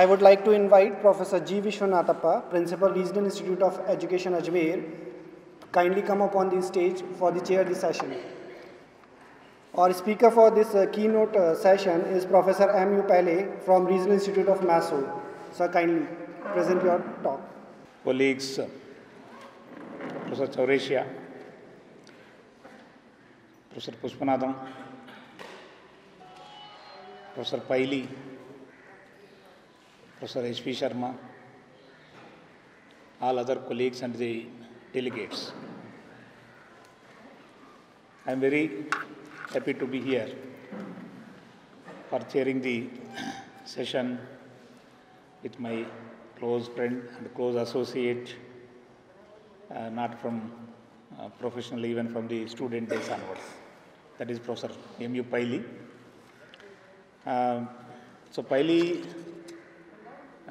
I would like to invite Professor G. Vishwanathappa, Principal Regional Institute of Education Ajmer, kindly come up on the stage for the chair of this session. Our speaker for this uh, keynote uh, session is Professor M. U. Paily from Regional Institute of Mysore. Sir, kindly present your talk. colleagues, uh, Professor Chaurasia, Professor Pushpanadam, Professor Paily, Professor H.P. Sharma, all other colleagues and the delegates. I am very happy to be here for chairing the session with my close friend and close associate, uh, not from uh, professional, even from the student days onwards. That is Professor M.U. Paily. Um, so Paily,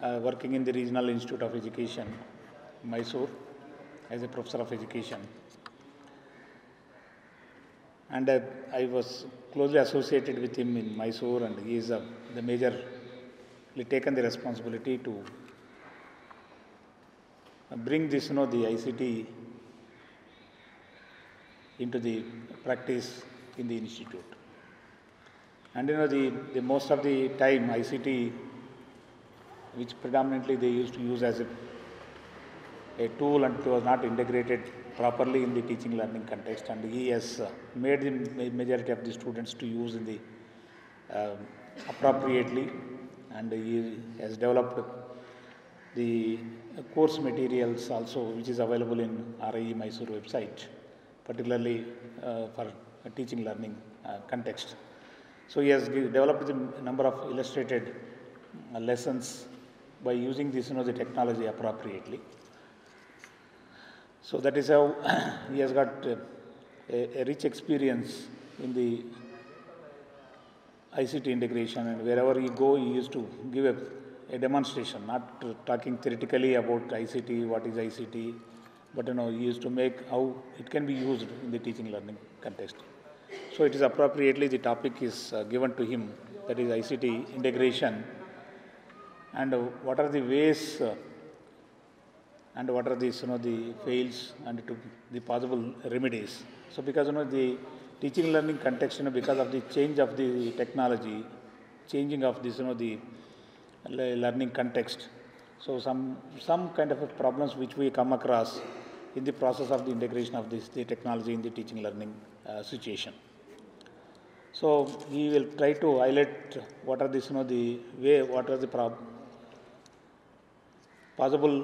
uh, working in the Regional Institute of Education, Mysore, as a professor of education. And uh, I was closely associated with him in Mysore, and he is uh, the major, taken the responsibility to bring this, you know, the ICT into the practice in the institute. And you know, the, the most of the time ICT, which predominantly they used to use as a, a tool and it was not integrated properly in the teaching learning context and he has uh, made the ma- majority of the students to use in the uh, appropriately and he has developed the course materials also which is available in RIE Mysore website, particularly uh, for teaching learning uh, context. So he has developed a number of illustrated uh, lessons by using this you know, the technology appropriately. So that is how he has got uh, a, a rich experience in the ICT integration and wherever he go, he used to give a, a demonstration, not talking theoretically about ICT, what is ICT, but you know, he used to make how it can be used in the teaching learning context. So it is appropriately the topic is uh, given to him, that is ICT integration, and what are the ways uh, and what are these, you know, the fails and to the possible remedies. So because, you know, the teaching learning context, you know, because of the change of the technology, changing of this, you know, the learning context. So some, some kind of problems which we come across in the process of the integration of this, the technology in the teaching learning uh, situation. So we will try to highlight what are this, you know, the way, what are the prob- possible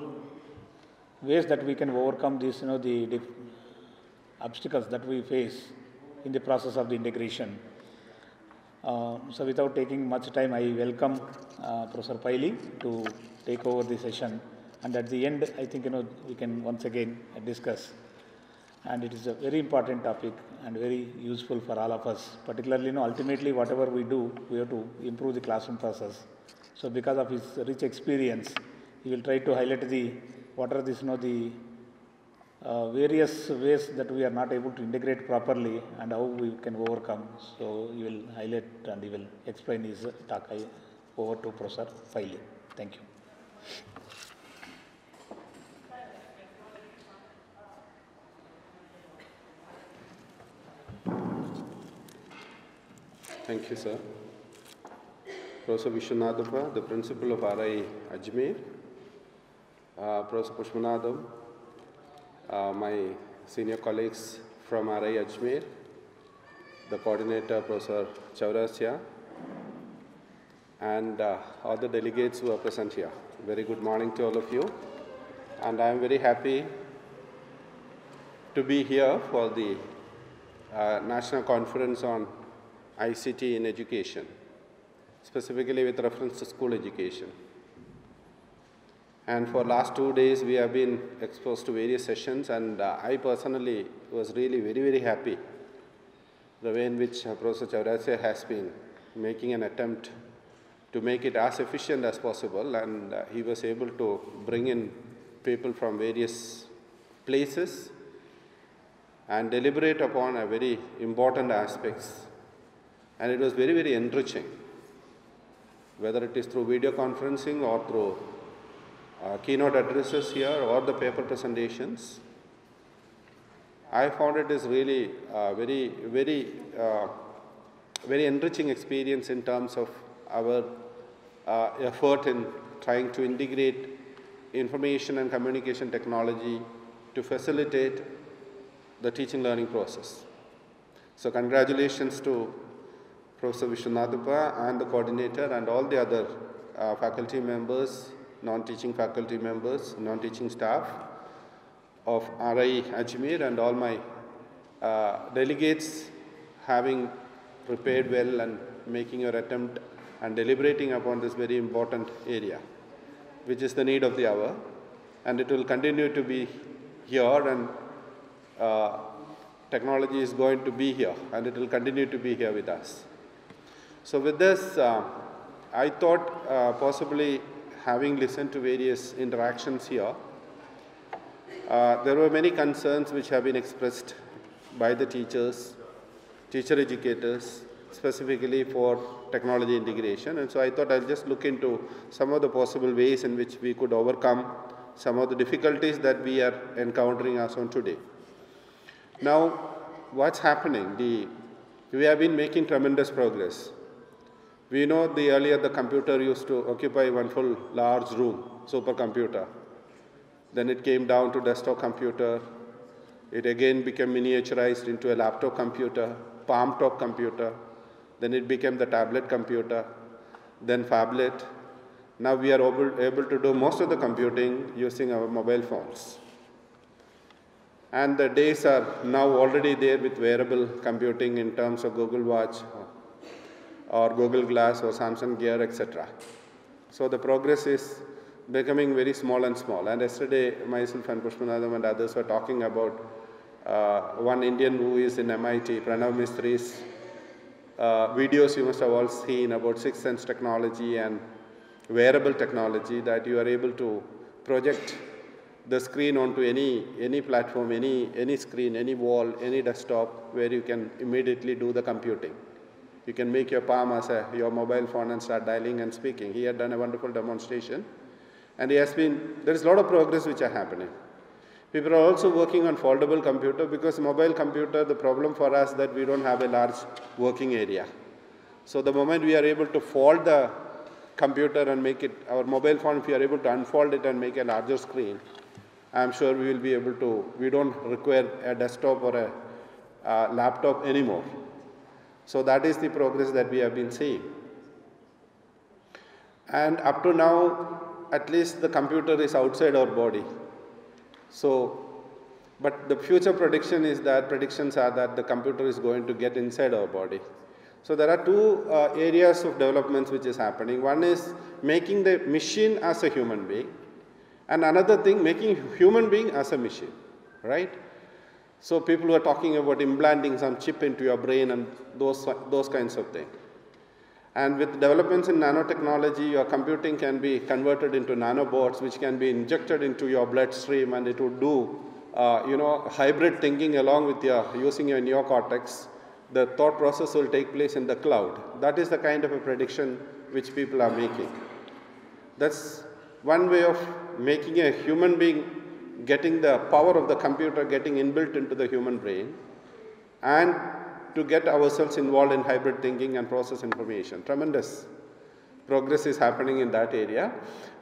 ways that we can overcome these, you know, the, obstacles that we face in the process of the integration. Uh, so without taking much time, I welcome uh, Professor Paily to take over the session. And at the end, I think you know we can once again discuss. And it is a very important topic and very useful for all of us. Particularly, you know, ultimately, whatever we do, we have to improve the classroom process. So, because of his rich experience, he will try to highlight the what are these, you know, the uh, various ways that we are not able to integrate properly and how we can overcome. So, he will highlight and he will explain his talk. I, over to Professor Paily. Thank you. Thank you, sir. Professor Vishwanatha, the principal of RI Ajmer, Professor Pushpanadam, uh, my senior colleagues from RI Ajmer, the coordinator, Professor Chaurasya, and uh, all the delegates who are present here. Very good morning to all of you. And I am very happy to be here for the uh, National Conference on ICT in Education, specifically with reference to school education. And for last two days, we have been exposed to various sessions, and uh, I personally was really very, very happy. The way in which uh, Professor Chaurasya has been making an attempt to make it as efficient as possible, and uh, he was able to bring in people from various places and deliberate upon a very important aspects. And it was very very enriching whether it is through video conferencing or through uh, keynote addresses here or the paper presentations. I found it is really uh, very, very, uh, very enriching experience in terms of our uh, effort in trying to integrate information and communication technology to facilitate the teaching learning process. So congratulations to Professor Vishwanathappa and the coordinator and all the other uh, faculty members, non-teaching faculty members, non-teaching staff of RI Ajmer and all my uh, delegates having prepared well and making your attempt and deliberating upon this very important area, which is the need of the hour. And it will continue to be here and uh, technology is going to be here and it will continue to be here with us. So with this, uh, I thought uh, possibly having listened to various interactions here, uh, there were many concerns which have been expressed by the teachers, teacher educators, specifically for technology integration. And so I thought I'll just look into some of the possible ways in which we could overcome some of the difficulties that we are encountering as on today. Now, what's happening? The, we have been making tremendous progress. We know the earlier the computer used to occupy one full large room, supercomputer. Then it came down to desktop computer. It again became miniaturized into a laptop computer, palm top computer. Then it became the tablet computer, then phablet. Now we are able, able to do most of the computing using our mobile phones. And the days are now already there with wearable computing in terms of Google Watch or Google Glass or Samsung Gear, etc. So the progress is becoming very small and small. And yesterday, myself and Pushpanadam and others were talking about uh, one Indian who is in MIT, Pranav Mistry's uh, videos you must have all seen about sixth sense technology and wearable technology that you are able to project the screen onto any, any platform, any, any screen, any wall, any desktop where you can immediately do the computing. You can make your palm as a, your mobile phone and start dialing and speaking. He had done a wonderful demonstration. And he has been, there is a lot of progress which are happening. People are also working on foldable computer because mobile computer, the problem for us that we don't have a large working area. So the moment we are able to fold the computer and make it, our mobile phone, if we are able to unfold it and make a larger screen, I'm sure we will be able to, we don't require a desktop or a uh, laptop anymore. So that is the progress that we have been seeing. And up to now, at least the computer is outside our body. So, but the future prediction is that predictions are that the computer is going to get inside our body. So there are two uh, areas of developments which is happening. One is making the machine as a human being, and another thing, making human being as a machine, right? So people were talking about implanting some chip into your brain and those, those kinds of things. And with developments in nanotechnology, your computing can be converted into nanobots, which can be injected into your bloodstream, and it would do, uh, you know, hybrid thinking along with your using your neocortex. The thought process will take place in the cloud. That is the kind of a prediction which people are making. That's one way of making a human being getting the power of the computer getting inbuilt into the human brain and to get ourselves involved in hybrid thinking and process information. Tremendous progress is happening in that area.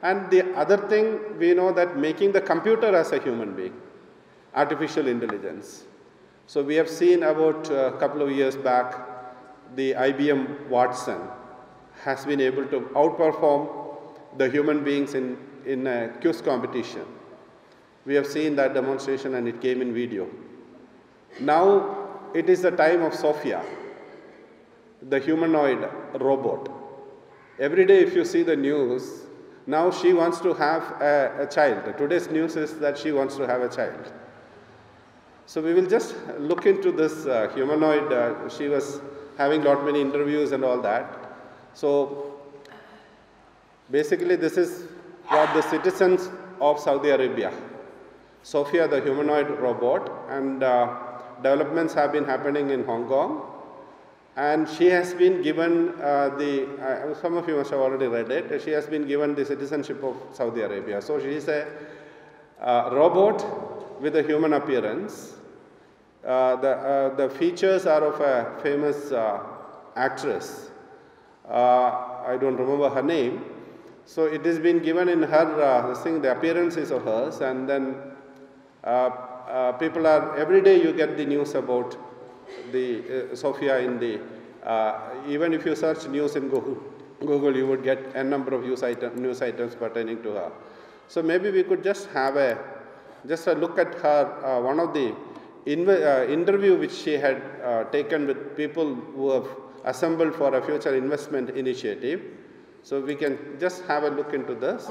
And the other thing, we know that making the computer as a human being, artificial intelligence. So we have seen about a couple of years back, the IBM Watson has been able to outperform the human beings in, in a quiz competition. We have seen that demonstration and it came in video. Now it is the time of Sophia, the humanoid robot. Every day, if you see the news, now she wants to have a, a, child. Today's news is that she wants to have a child. So we will just look into this uh, humanoid. Uh, she was having lot many interviews and all that. So basically, this is what the citizens of Saudi Arabia. Sophia, the humanoid robot, and uh, developments have been happening in Hong Kong. And she has been given uh, the, uh, some of you must have already read it, she has been given the citizenship of Saudi Arabia. So she is a uh, robot with a human appearance. Uh, the, uh, the features are of a famous uh, actress. I don't remember her name. So it has been given in her, this thing, the appearance is of hers, and then people are, every day you get the news about the uh, Sophia in the, uh, even if you search news in Google, Google, you would get a number of news, item, news items pertaining to her. So maybe we could just have a, just a look at her, uh, one of the uh, interview which she had uh, taken with people who have assembled for a future investment initiative. So we can just have a look into this.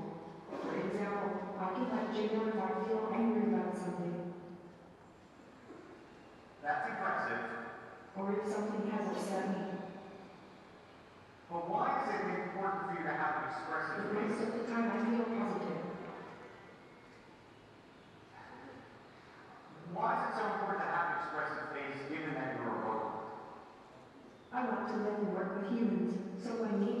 For example, I can let you know if I feel angry about something. That's impressive. Or if something has upset me. But why is it important for you to have an expressive Because most of the time I feel positive. Why is it so important to have an expressive face given that you're a robot? I want to live and work with humans, so I need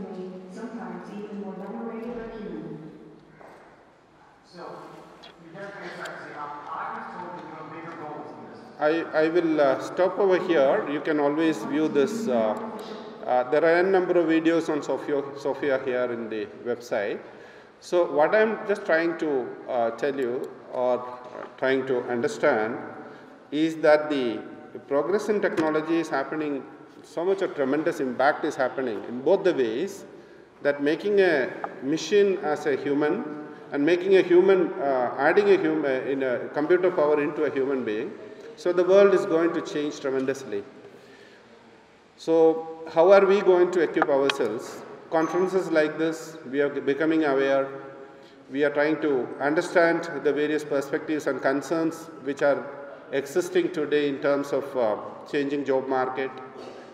stop over here. You can always view this. Uh, uh, there are a number of videos on Sophia, Sophia here in the website. So what I'm just trying to uh, tell you or uh, trying to understand is that the progress in technology is happening, so much a tremendous impact is happening in both the ways that making a machine as a human and making a human, uh, adding a human, in a computer power into a human being so the world is going to change tremendously. So how are we going to equip ourselves? Conferences like this, we are becoming aware. We are trying to understand the various perspectives and concerns which are existing today in terms of uh, changing job market,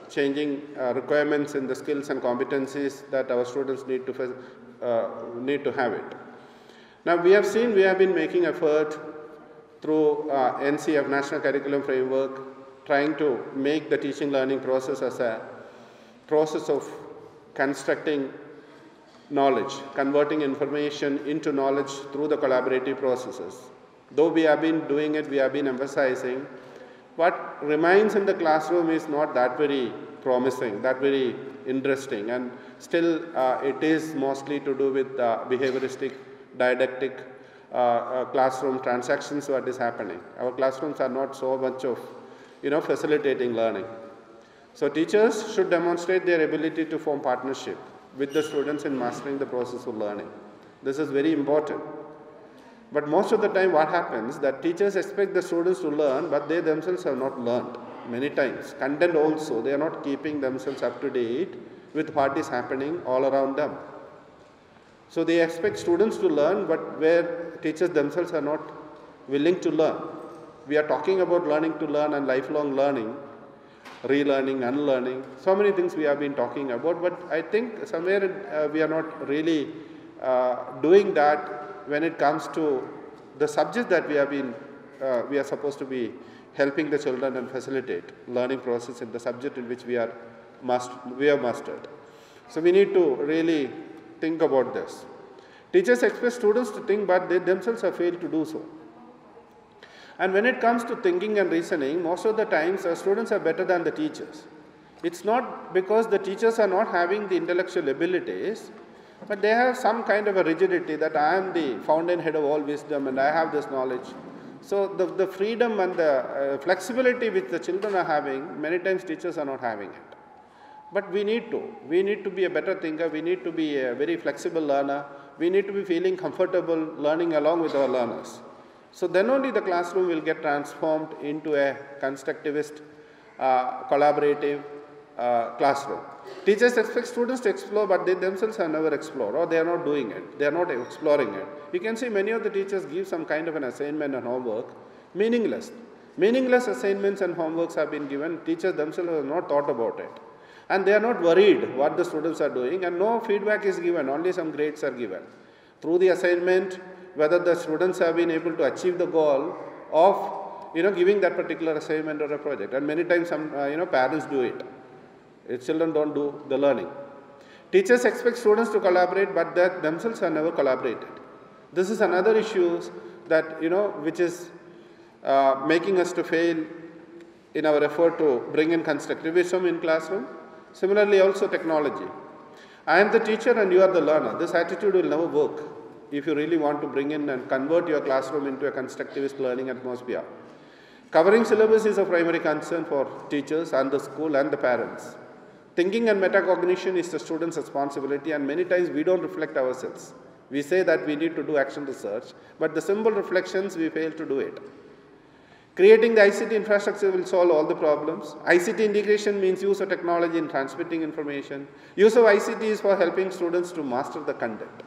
changing uh, requirements in the skills and competencies that our students need to, uh, need to have it. Now we have seen we have been making effort through uh, NCF, National Curriculum Framework, trying to make the teaching learning process as a process of constructing knowledge, converting information into knowledge through the collaborative processes. Though we have been doing it, we have been emphasizing, what remains in the classroom is not that very promising, that very interesting, and still uh, it is mostly to do with uh, behavioristic, didactic uh, uh, classroom transactions what is happening. Our classrooms are not so much of, you know, facilitating learning. So teachers should demonstrate their ability to form partnership with the students in mastering the process of learning. This is very important. But most of the time what happens that teachers expect the students to learn but they themselves have not learned many times. Content also, they are not keeping themselves up to date with what is happening all around them. So they expect students to learn but where teachers themselves are not willing to learn. We are talking about learning to learn and lifelong learning, relearning, unlearning, so many things we have been talking about, but I think somewhere uh, we are not really uh, doing that when it comes to the subject that we have been, uh, we are supposed to be helping the children and facilitate learning process in the subject in which we are must, we have mastered. So we need to really think about this. Teachers expect students to think, but they themselves have failed to do so. And when it comes to thinking and reasoning, most of the times our students are better than the teachers. It's not because the teachers are not having the intellectual abilities, but they have some kind of a rigidity that I am the fountainhead of all wisdom and I have this knowledge. So the, the freedom and the uh, flexibility which the children are having, many times teachers are not having it. But we need to. We need to be a better thinker. We need to be a very flexible learner. We need to be feeling comfortable learning along with our learners. So then only the classroom will get transformed into a constructivist, uh, collaborative uh, classroom. Teachers expect students to explore, but they themselves have never explored, or they are not doing it. They are not exploring it. You can see many of the teachers give some kind of an assignment and homework, meaningless. Meaningless assignments and homeworks have been given. Teachers themselves have not thought about it. And they are not worried what the students are doing, and no feedback is given, only some grades are given. Through the assignment, whether the students have been able to achieve the goal of you know, giving that particular assignment or a project. And many times some uh, you know, parents do it. Children don't do the learning. Teachers expect students to collaborate, but that themselves are never collaborated. This is another issue that, you know, which is uh, making us to fail in our effort to bring in constructivism in classroom. Similarly, also technology. I am the teacher and you are the learner. This attitude will never work if you really want to bring in and convert your classroom into a constructivist learning atmosphere. Covering syllabus is a primary concern for teachers and the school and the parents. Thinking and metacognition is the student's responsibility, and many times we don't reflect ourselves. We say that we need to do action research, but the simple reflections we fail to do it. Creating the ICT infrastructure will solve all the problems. ICT integration means use of technology in transmitting information. Use of ICT is for helping students to master the content.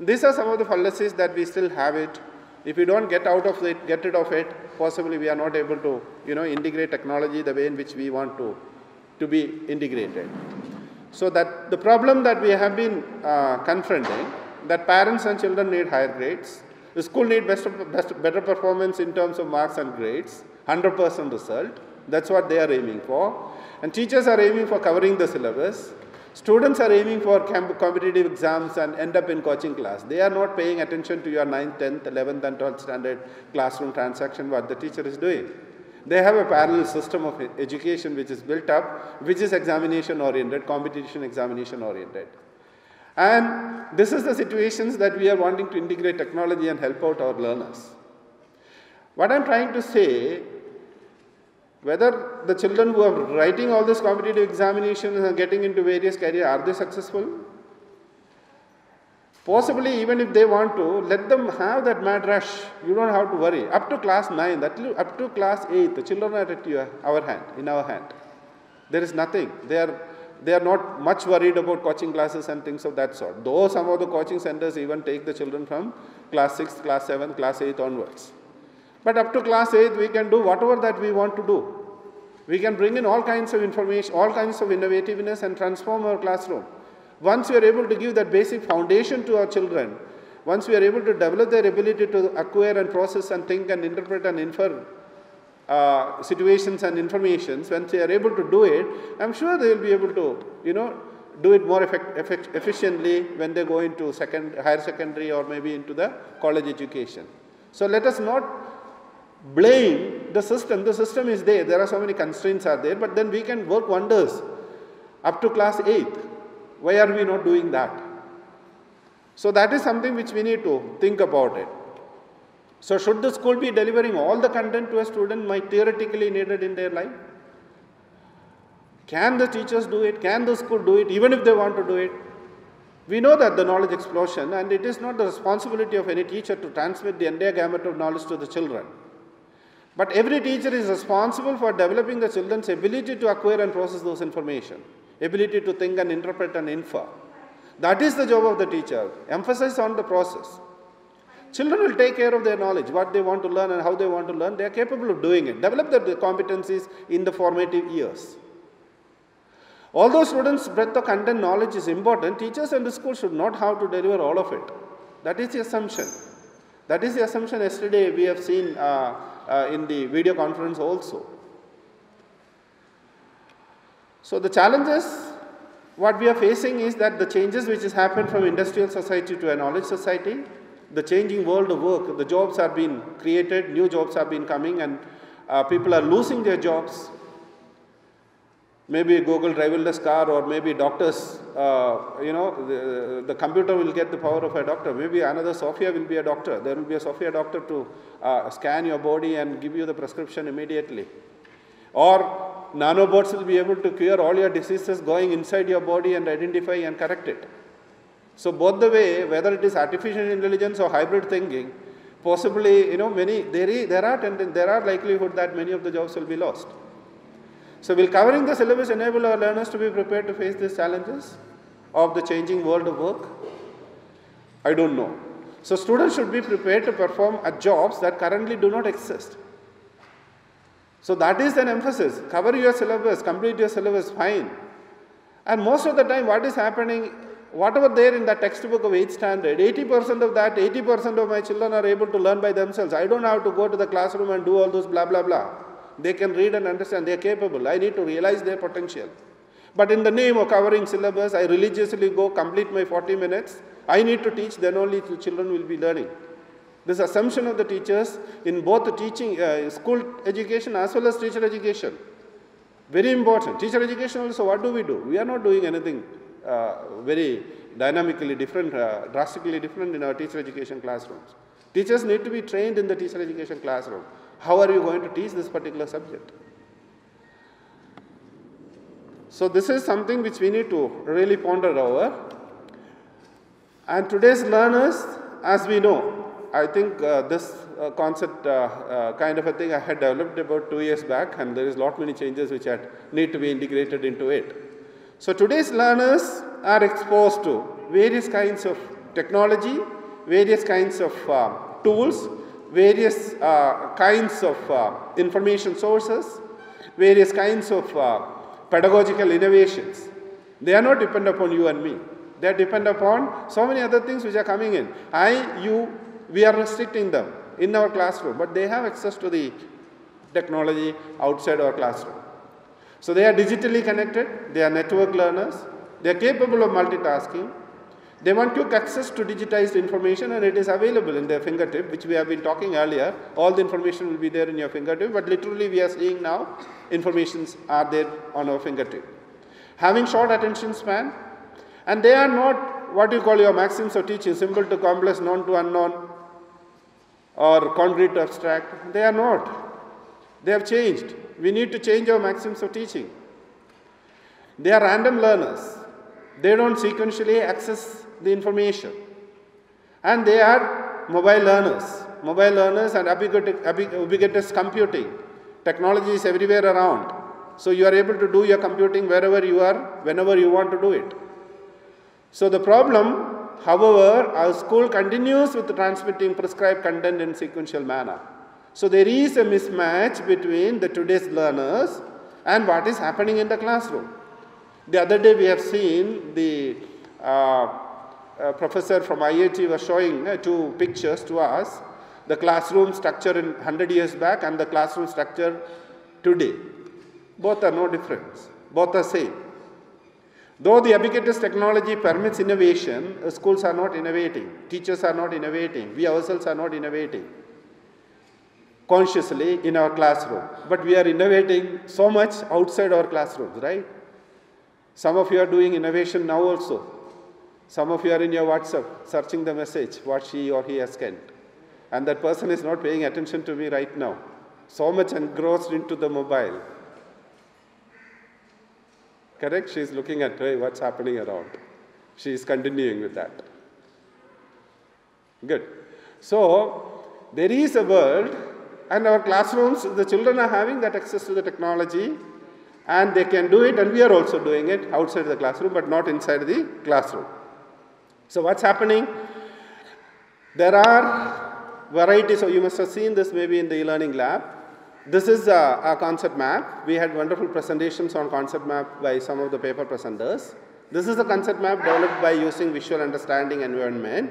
These are some of the fallacies that we still have it. If we don't get out of it, get rid of it, possibly we are not able to, you know, integrate technology the way in which we want to, to be integrated. So that the problem that we have been uh, confronting, that parents and children need higher grades, the school need best, best, better performance in terms of marks and grades, 100% result. That's what they are aiming for. And teachers are aiming for covering the syllabus. Students are aiming for competitive exams and end up in coaching class. They are not paying attention to your 9th, 10th, 11th and 12th standard classroom transaction what the teacher is doing. They have a parallel system of education which is built up, which is examination oriented, competition examination oriented. And this is the situations that we are wanting to integrate technology and help out our learners. What I'm trying to say, whether the children who are writing all these competitive examinations and getting into various careers, are they successful? Possibly, even if they want to, let them have that mad rush. You don't have to worry. Up to class 9, that up to class 8, the children are at your, our hand, in our hand. There is nothing. They are they are not much worried about coaching classes and things of that sort. Though some of the coaching centers even take the children from class 6, class 7, class 8 onwards. But up to class 8, we can do whatever that we want to do. We can bring in all kinds of information, all kinds of innovativeness and transform our classroom. Once we are able to give that basic foundation to our children, once we are able to develop their ability to acquire and process and think and interpret and infer uh, situations and informations, when they are able to do it, I'm sure they will be able to, you know, do it more effect, effect, efficiently when they go into second, higher secondary or maybe into the college education. So let us not blame the system. The system is there. There are so many constraints are there, but then we can work wonders up to class 8th. Why are we not doing that? So that is something which we need to think about it. So should the school be delivering all the content to a student might theoretically needed in their life? Can the teachers do it? Can the school do it even if they want to do it? We know that the knowledge explosion, and it is not the responsibility of any teacher to transmit the entire gamut of knowledge to the children. But every teacher is responsible for developing the children's ability to acquire and process those information, ability to think and interpret and infer. That is the job of the teacher. Emphasis on the process. Children will take care of their knowledge, what they want to learn and how they want to learn. They are capable of doing it. Develop the competencies in the formative years. Although students' breadth of content knowledge is important, teachers and the school should not have to deliver all of it. That is the assumption. That is the assumption yesterday we have seen uh, uh, in the video conference also. So the challenges what we are facing is that the changes which has happened from industrial society to a knowledge society, the changing world of work, the jobs are being created, new jobs have been coming and uh, people are losing their jobs. Maybe Google driverless car or maybe doctors, uh, you know, the, the, computer will get the power of a doctor. Maybe another Sophia will be a doctor. There will be a Sophia doctor to uh, scan your body and give you the prescription immediately. Or nanobots will be able to cure all your diseases going inside your body and identify and correct it. So both the way, whether it is artificial intelligence or hybrid thinking, possibly, you know, many, there, there, are, there are likelihood that many of the jobs will be lost. So will covering the syllabus enable our learners to be prepared to face these challenges of the changing world of work? I don't know. So students should be prepared to perform at jobs that currently do not exist. So that is an emphasis. Cover your syllabus, complete your syllabus, fine. And most of the time what is happening, whatever there in the textbook of 8th standard, 80% of that, 80% of my children are able to learn by themselves. I don't have to go to the classroom and do all those blah, blah, blah. They can read and understand. They are capable. I need to realize their potential. But in the name of covering syllabus, I religiously go complete my 40 minutes. I need to teach, then only the children will be learning. This assumption of the teachers in both the teaching, uh, school education as well as teacher education. Very important. Teacher education also, what do we do? We are not doing anything uh, very dynamically different, uh, drastically different in our teacher education classrooms. Teachers need to be trained in the teacher education classroom. How are you going to teach this particular subject? So this is something which we need to really ponder over. And today's learners, as we know, I think uh, this uh, concept uh, uh, kind of a thing I had developed about two years back and there is lot many changes which had, need to be integrated into it. So today's learners are exposed to various kinds of technology, various kinds of uh, tools various kinds of information sources, various kinds of pedagogical innovations. They are not dependent upon you and me. They are dependent upon so many other things which are coming in. I, you, we are restricting them in our classroom, but they have access to the technology outside our classroom. So they are digitally connected, they are network learners, they are capable of multitasking, they want quick access to digitized information and it is available in their fingertip, which we have been talking earlier. All the information will be there in your fingertip, but literally we are seeing now informations are there on our fingertip. Having short attention span, and they are not what you call your maxims of teaching, simple to complex, known to unknown, or concrete abstract. They are not. They have changed. We need to change our maxims of teaching. They are random learners. They don't sequentially access the information. And they are mobile learners. Mobile learners and ubiquitous computing. Technology is everywhere around. So you are able to do your computing wherever you are, whenever you want to do it. So the problem, however, our school continues with transmitting prescribed content in sequential manner. So there is a mismatch between the today's learners and what is happening in the classroom. The other day we have seen the uh, uh, professor from IIT was showing uh, two pictures to us, the classroom structure in 100 years back and the classroom structure today. Both are no difference, both are same. Though the ubiquitous technology permits innovation, uh, schools are not innovating, teachers are not innovating, we ourselves are not innovating consciously in our classroom. But we are innovating so much outside our classrooms, right? Some of you are doing innovation now also. Some of you are in your WhatsApp searching the message, what she or he has sent. And that person is not paying attention to me right now. So much engrossed into the mobile. Correct? She is looking at hey, what's happening around. She is continuing with that. Good. So, there is a world, and our classrooms, the children are having that access to the technology, and they can do it, and we are also doing it outside the classroom, but not inside the classroom. So, what's happening? There are varieties, so you must have seen this maybe in the e-learning lab. This is a, a, concept map. We had wonderful presentations on concept map by some of the paper presenters. This is a concept map developed by using visual understanding environment,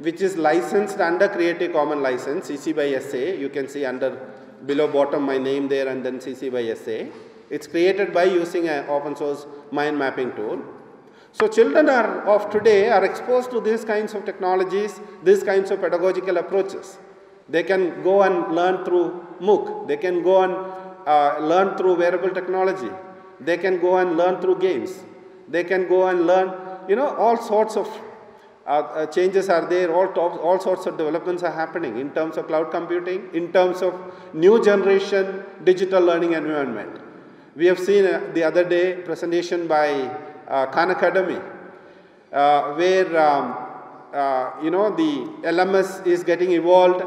which is licensed under Creative Commons license, CC by SA. You can see under below bottom my name there and then CC by SA. It's created by using an open source mind mapping tool. So children are, of today are exposed to these kinds of technologies, these kinds of pedagogical approaches. They can go and learn through MOOC. They can go and uh, learn through wearable technology. They can go and learn through games. They can go and learn, you know, all sorts of uh, uh, changes are there, all, top, all sorts of developments are happening in terms of cloud computing, in terms of new generation digital learning environment. We have seen uh, the other day presentation by uh, Khan Academy, uh, where um, you know the LMS is getting evolved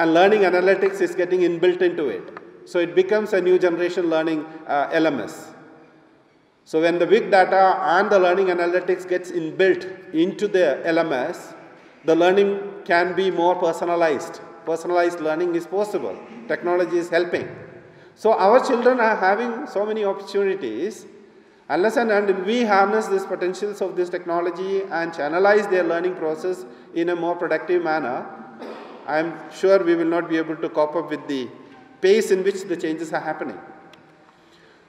and learning analytics is getting inbuilt into it. So it becomes a new generation learning uh, LMS. So when the big data and the learning analytics gets inbuilt into the LMS, the learning can be more personalized. Personalized learning is possible. Technology is helping. So our children are having so many opportunities. Unless and until we harness these potentials of this technology and channelize their learning process in a more productive manner, I am sure we will not be able to cope up with the pace in which the changes are happening.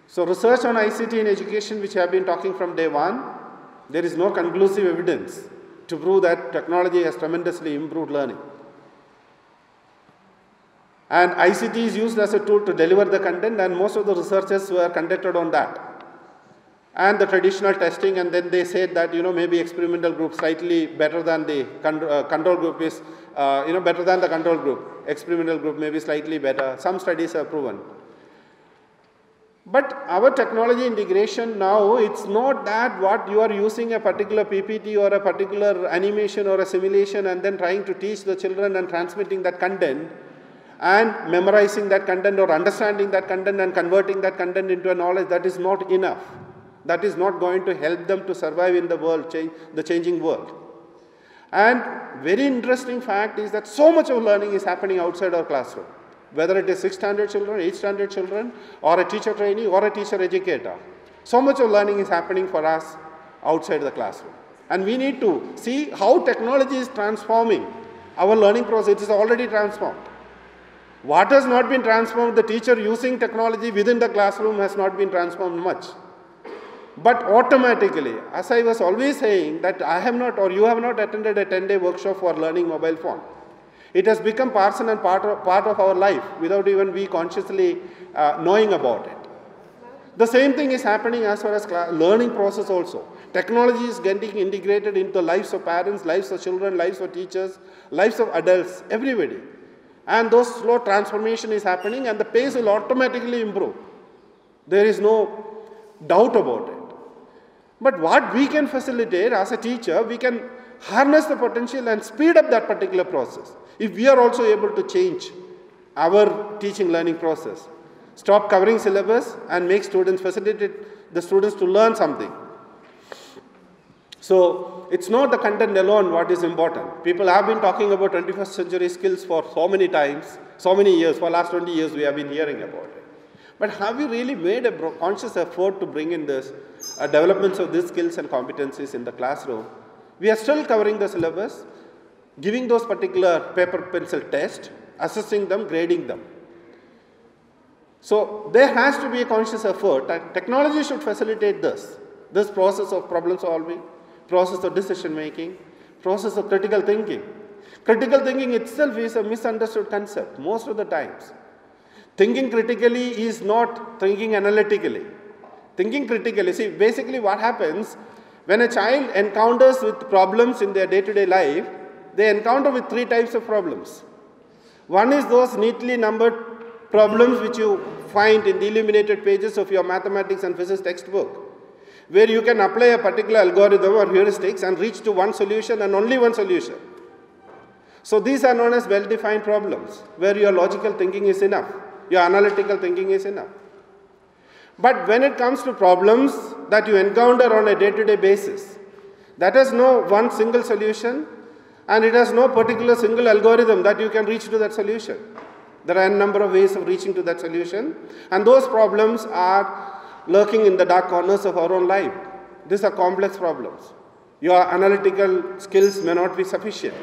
So research on ICT in education, which I have been talking from day one, there is no conclusive evidence to prove that technology has tremendously improved learning. And ICT is used as a tool to deliver the content, and most of the researches were conducted on that. And the traditional testing, and then they said that you know maybe experimental group slightly better than the uh, control group is uh, you know better than the control group. Experimental group may be slightly better. Some studies have proven. But our technology integration now, it's not that what you are using a particular PPT or a particular animation or a simulation and then trying to teach the children and transmitting that content and memorizing that content or understanding that content and converting that content into a knowledge that is not enough. That is not going to help them to survive in the world, change, the changing world. And very interesting fact is that so much of learning is happening outside our classroom. Whether it is 6th standard children, 8th standard children, or a teacher trainee, or a teacher educator. So much of learning is happening for us outside the classroom. And we need to see how technology is transforming our learning process. It is already transformed. What has not been transformed, the teacher using technology within the classroom has not been transformed much. But automatically, as I was always saying, that I have not or you have not attended a 10 day workshop for learning mobile phone. It has become parcel and part of, part of our life without even we consciously uh, knowing about it. The same thing is happening as far as learning process also. Technology is getting integrated into the lives of parents, lives of children, lives of teachers, lives of adults, everybody. And those slow transformation is happening and the pace will automatically improve. There is no doubt about it. But what we can facilitate as a teacher, we can harness the potential and speed up that particular process. If we are also able to change our teaching learning process, stop covering syllabus and make students facilitate the students to learn something. So it's not the content alone what is important. People have been talking about 21st century skills for so many times, so many years. For last 20 years we have been hearing about it. But have we really made a conscious effort to bring in this uh, developments of these skills and competencies in the classroom? We are still covering the syllabus, giving those particular paper pencil tests, assessing them, grading them. So there has to be a conscious effort. And technology should facilitate this, this process of problem solving, process of decision making, process of critical thinking. Critical thinking itself is a misunderstood concept most of the times. Thinking critically is not thinking analytically. Thinking critically, see, basically what happens when a child encounters with problems in their day-to-day life, they encounter with three types of problems. One is those neatly numbered problems which you find in the illuminated pages of your mathematics and physics textbook where you can apply a particular algorithm or heuristics and reach to one solution and only one solution. So these are known as well-defined problems, where your logical thinking is enough, your analytical thinking is enough. But when it comes to problems that you encounter on a day-to-day basis, that has no one single solution and it has no particular single algorithm that you can reach to that solution. There are a number of ways of reaching to that solution and those problems are lurking in the dark corners of our own life. These are complex problems. Your analytical skills may not be sufficient.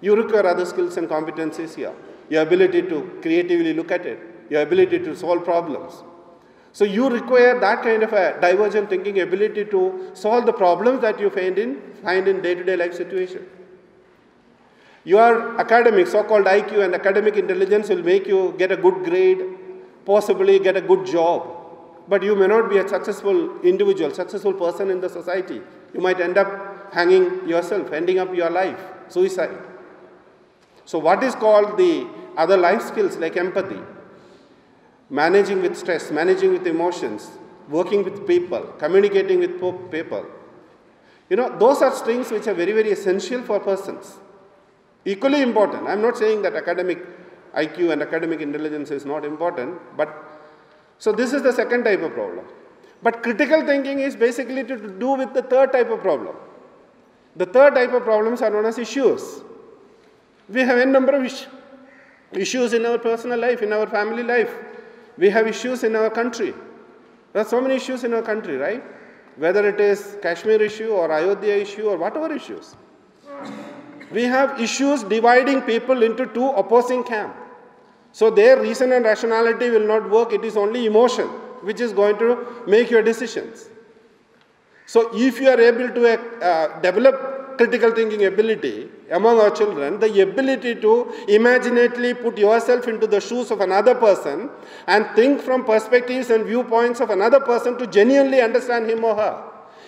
You require other skills and competencies here. Your ability to creatively look at it, your ability to solve problems. So you require that kind of a divergent thinking ability to solve the problems that you find in find in day-to-day life situation. Your academic, so-called IQ and academic intelligence will make you get a good grade, possibly get a good job. But you may not be a successful individual, successful person in the society. You might end up hanging yourself, ending up your life, suicide. So what is called the other life skills like empathy, managing with stress, managing with emotions, working with people, communicating with people. You know, those are strings which are very, very essential for persons. Equally important. I'm not saying that academic IQ and academic intelligence is not important, but so this is the second type of problem. But critical thinking is basically to do with the third type of problem. The third type of problems are known as issues. We have a number of issues in our personal life, in our family life. We have issues in our country. There are so many issues in our country, right? Whether it is Kashmir issue or Ayodhya issue or whatever issues. We have issues dividing people into two opposing camps. So their reason and rationality will not work. It is only emotion which is going to make your decisions. So if you are able to uh, develop critical thinking ability among our children, the ability to imaginatively put yourself into the shoes of another person and think from perspectives and viewpoints of another person to genuinely understand him or her.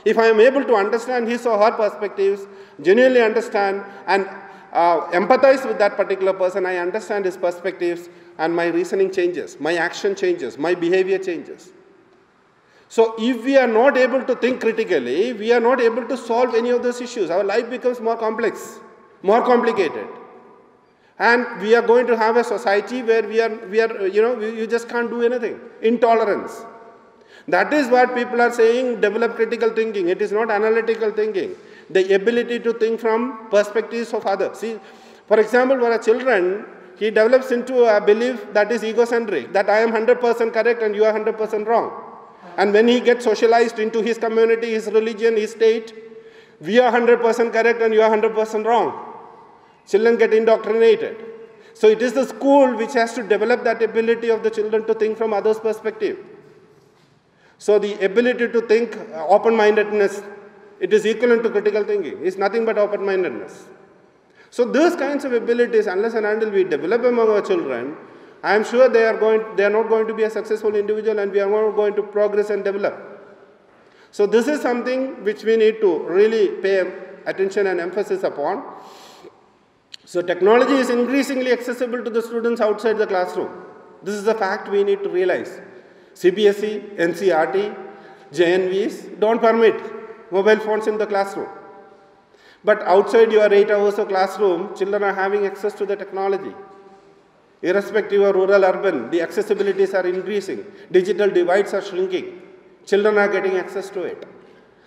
If I am able to understand his or her perspectives, genuinely understand and uh, empathize with that particular person, I understand his perspectives and my reasoning changes, my action changes, my behavior changes. So if we are not able to think critically, we are not able to solve any of those issues. Our life becomes more complex, more complicated. And we are going to have a society where we are, we are you know, we, you just can't do anything. Intolerance. That is what people are saying, develop critical thinking. It is not analytical thinking. The ability to think from perspectives of others. See, for example, for a children, he develops into a belief that is egocentric, that I am 100% correct and you are 100% wrong. And when he gets socialized into his community, his religion, his state, we are 100% correct and you are 100% wrong. Children get indoctrinated. So it is the school which has to develop that ability of the children to think from others' perspective. So the ability to think uh, open-mindedness, it is equivalent to critical thinking. It's nothing but open-mindedness. So those kinds of abilities, unless and until we develop among our children, I am sure they are, going, they are not going to be a successful individual and we are not going to progress and develop. So this is something which we need to really pay attention and emphasis upon. So technology is increasingly accessible to the students outside the classroom. This is a fact we need to realize. CBSE, NCERT, JNVs don't permit mobile phones in the classroom. But outside your eight hours of classroom, children are having access to the technology. Irrespective of rural, urban, the accessibilities are increasing. Digital divides are shrinking. Children are getting access to it.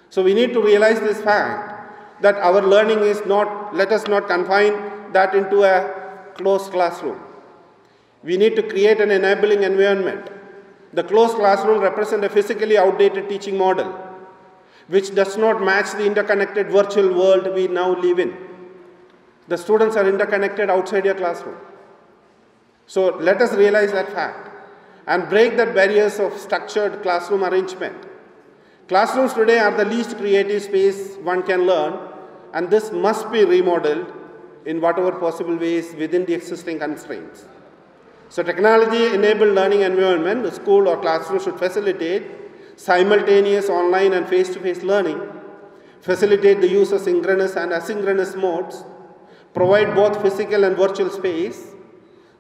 So we need to realize this fact that our learning is not, let us not confine that into a closed classroom. We need to create an enabling environment. The closed classroom represents a physically outdated teaching model, which does not match the interconnected virtual world we now live in. The students are interconnected outside your classroom. So let us realize that fact and break the barriers of structured classroom arrangement. Classrooms today are the least creative space one can learn, and this must be remodeled in whatever possible ways within the existing constraints. So technology-enabled learning environment, the school or classroom should facilitate simultaneous online and face-to-face -face learning, facilitate the use of synchronous and asynchronous modes, provide both physical and virtual space,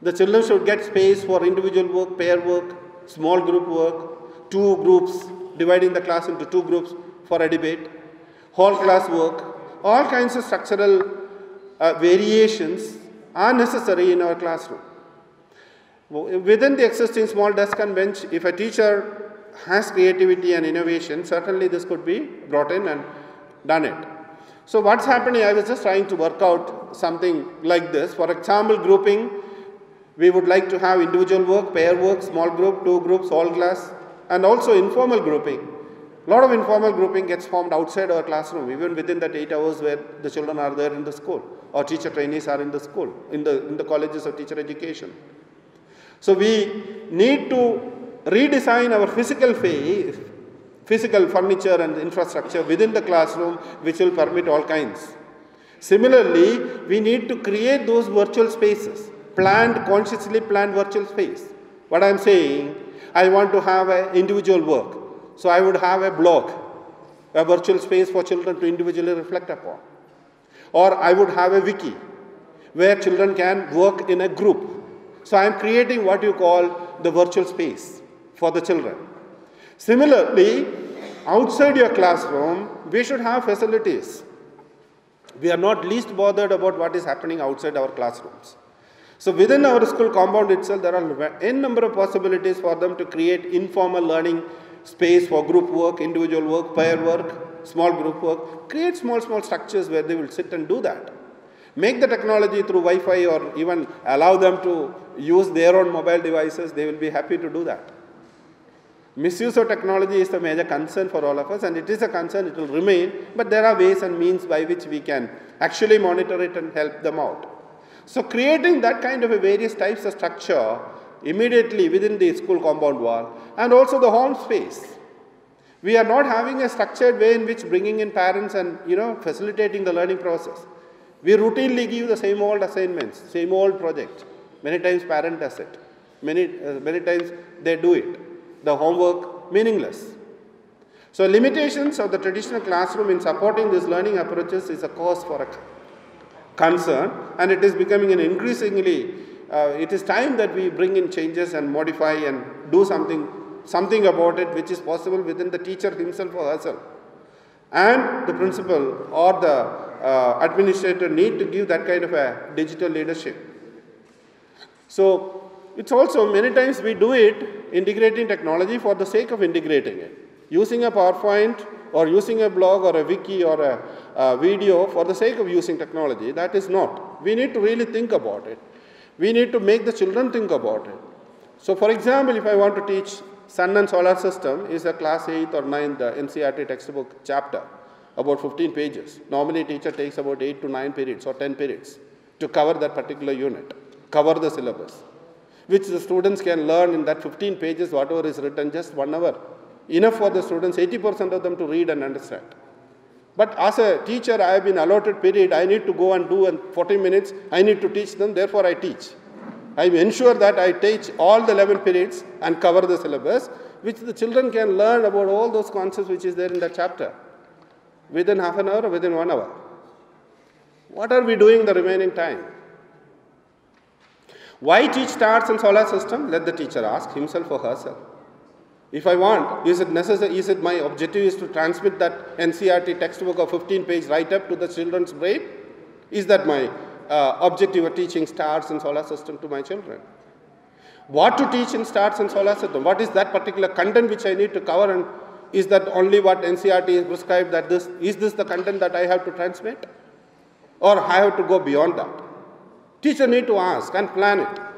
the children should get space for individual work, pair work, small group work, two groups, dividing the class into two groups for a debate, whole class work, all kinds of structural uh, variations are necessary in our classroom. Within the existing small desk and bench, if a teacher has creativity and innovation, certainly this could be brought in and done it. So what's happening, I was just trying to work out something like this. For example, grouping, we would like to have individual work, pair work, small group, two groups, all class, and also informal grouping. A lot of informal grouping gets formed outside our classroom, even within that eight hours where the children are there in the school, or teacher trainees are in the school, in the, in the colleges of teacher education. So we need to redesign our physical face, physical furniture and infrastructure within the classroom, which will permit all kinds. Similarly, we need to create those virtual spaces, planned, consciously planned virtual space. What I'm saying, I want to have an individual work. So I would have a blog, a virtual space for children to individually reflect upon. Or I would have a wiki where children can work in a group. So I am creating what you call the virtual space for the children. Similarly, outside your classroom, we should have facilities. We are not least bothered about what is happening outside our classrooms. So within our school compound itself, there are n number of possibilities for them to create informal learning space for group work, individual work, pair work, small group work. Create small, small structures where they will sit and do that. Make the technology through Wi-Fi or even allow them to use their own mobile devices. They will be happy to do that. Misuse of technology is the major concern for all of us and it is a concern, it will remain, but there are ways and means by which we can actually monitor it and help them out. So creating that kind of a various types of structure immediately within the school compound wall and also the home space. We are not having a structured way in which bringing in parents and you know facilitating the learning process. We routinely give the same old assignments, same old project. Many times parent does it. Many, uh, many times they do it. The homework meaningless. So limitations of the traditional classroom in supporting these learning approaches is a cause for a concern and it is becoming an increasingly uh, it is time that we bring in changes and modify and do something, something about it which is possible within the teacher himself or herself. And the principal or the uh, administrator need to give that kind of a digital leadership. So it's also many times we do it integrating technology for the sake of integrating it. Using a PowerPoint or using a blog or a wiki or a, a video for the sake of using technology, that is not. We need to really think about it we need to make the children think about it. So for example, if I want to teach sun and solar system is a class 8th or 9th NCERT uh, textbook chapter, about 15 pages. Normally teacher takes about 8 to 9 periods or 10 periods to cover that particular unit, cover the syllabus, which the students can learn in that 15 pages, whatever is written, just one hour. Enough for the students, 80% of them to read and understand. But as a teacher, I have been allotted period, I need to go and do in 40 minutes, I need to teach them, therefore I teach. I ensure that I teach all the 11 periods and cover the syllabus, which the children can learn about all those concepts which is there in that chapter within half an hour or within one hour. What are we doing the remaining time? Why teach stars and solar system? Let the teacher ask himself or herself. If I want, is it necessary, is it my objective is to transmit that NCERT textbook of 15 page right up to the children's brain? Is that my uh, objective of teaching stars and solar system to my children? What to teach in stars and solar system? What is that particular content which I need to cover and is that only what NCERT is prescribed that this, is this the content that I have to transmit? Or I have to go beyond that? Teacher need to ask and plan it.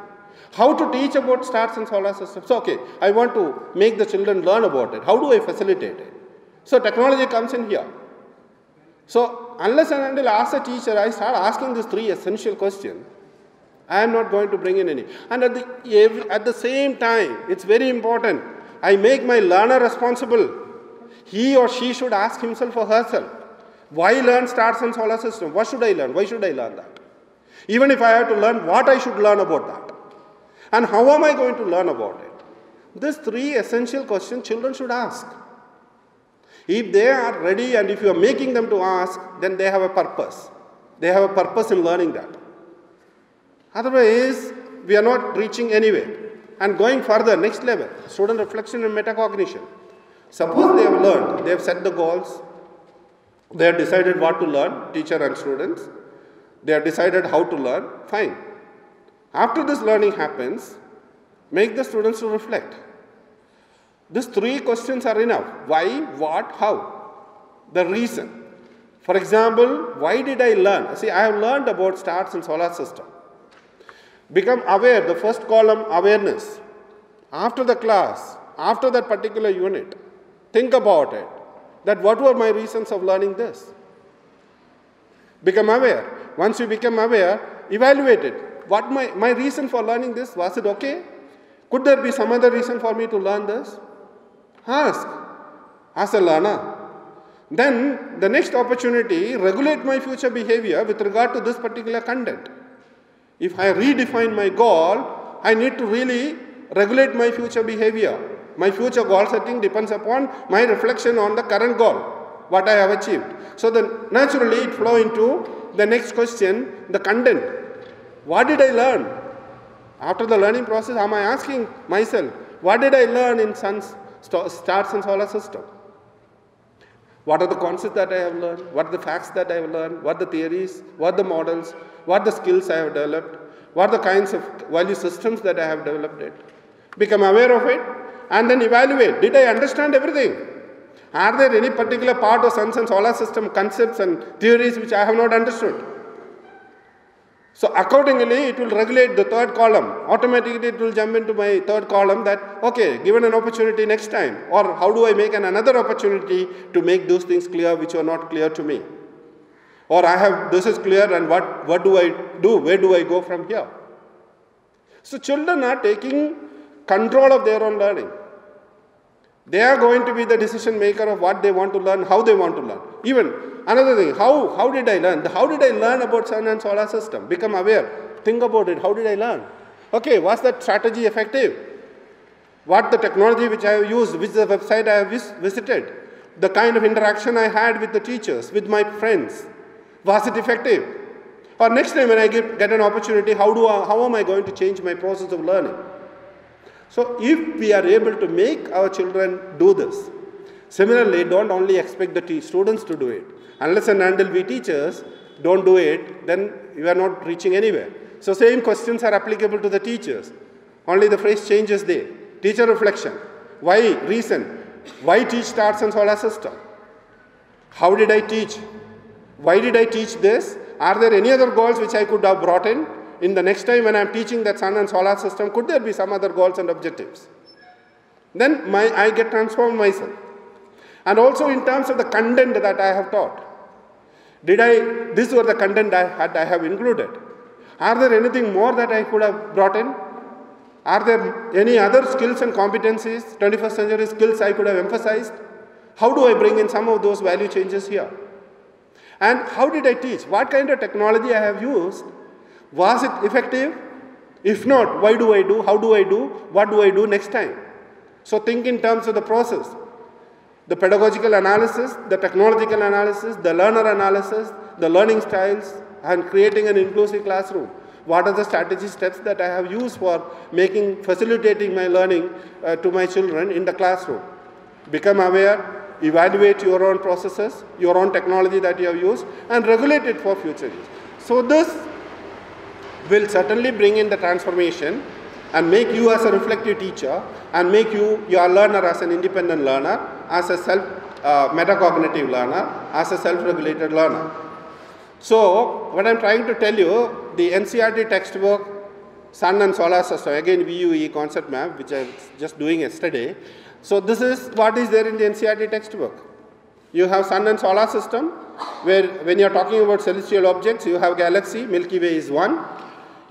How to teach about stars and solar systems? So, okay, I want to make the children learn about it. How do I facilitate it? So, technology comes in here. So, unless and until as a teacher I start asking these three essential questions, I am not going to bring in any. And at the, at the same time, it's very important. I make my learner responsible. He or she should ask himself or herself, why learn stars and solar system? What should I learn? Why should I learn that? Even if I have to learn what I should learn about that. And how am I going to learn about it? These three essential questions children should ask. If they are ready and if you are making them to ask, then they have a purpose. They have a purpose in learning that. Otherwise, we are not reaching anywhere. And going further, next level, student reflection and metacognition. Suppose they have learned, they have set the goals, they have decided what to learn, teacher and students, they have decided how to learn, fine. After this learning happens, make the students to reflect. These three questions are enough. Why, what, how? The reason. For example, why did I learn? See, I have learned about stars and solar system. Become aware, the first column, awareness. After the class, after that particular unit, think about it. That what were my reasons of learning this? Become aware. Once you become aware, evaluate it. What my, my reason for learning this? Was it okay? Could there be some other reason for me to learn this? Ask. As a learner. Then the next opportunity, regulate my future behavior with regard to this particular content. If I redefine my goal, I need to really regulate my future behavior. My future goal setting depends upon my reflection on the current goal, what I have achieved. So then naturally it flow into the next question, the content. What did I learn? After the learning process, am I asking myself, what did I learn in sun's, stars and solar system? What are the concepts that I have learned? What are the facts that I have learned? What are the theories? What are the models? What are the skills I have developed? What are the kinds of value systems that I have developed it? Become aware of it and then evaluate. Did I understand everything? Are there any particular part of sun and solar system concepts and theories which I have not understood? So accordingly, it will regulate the third column. Automatically, it will jump into my third column that, okay, given an opportunity next time, or how do I make an another opportunity to make those things clear which are not clear to me? Or I have, this is clear and what, what do I do? Where do I go from here? So children are taking control of their own learning. They are going to be the decision maker of what they want to learn, how they want to learn. Even another thing, how, how did I learn? How did I learn about sun and solar system? Become aware. Think about it. How did I learn? Okay, was that strategy effective? What the technology which I have used, which the website I have vis visited, the kind of interaction I had with the teachers, with my friends, was it effective? Or next time when I get, get an opportunity, how, do I, how am I going to change my process of learning? So if we are able to make our children do this, similarly, don't only expect the students to do it. Unless and until we teachers don't do it, then we are not reaching anywhere. So same questions are applicable to the teachers. Only the phrase changes there. Teacher reflection. Why? Reason. Why teach stars and solar system? How did I teach? Why did I teach this? Are there any other goals which I could have brought in? In the next time when I'm teaching that sun and solar system, could there be some other goals and objectives? Then my, I get transformed myself. And also in terms of the content that I have taught. Did I, this were the content I had, I have included. Are there anything more that I could have brought in? Are there any other skills and competencies, 21st century skills I could have emphasized? How do I bring in some of those value changes here? And how did I teach? What kind of technology I have used was it effective? If not, why do I do? How do I do? What do I do next time? So think in terms of the process. The pedagogical analysis, the technological analysis, the learner analysis, the learning styles, and creating an inclusive classroom. What are the strategy steps that I have used for making, facilitating my learning uh, to my children in the classroom? Become aware, evaluate your own processes, your own technology that you have used, and regulate it for future use. So this will certainly bring in the transformation and make you as a reflective teacher and make you your learner as an independent learner, as a self uh, metacognitive learner, as a self-regulated learner. So what I'm trying to tell you, the NCERT textbook, Sun and Solar System, again VUE concept map, which I was just doing yesterday. So this is what is there in the NCERT textbook. You have Sun and Solar System, where when you're talking about celestial objects, you have galaxy, Milky Way is one.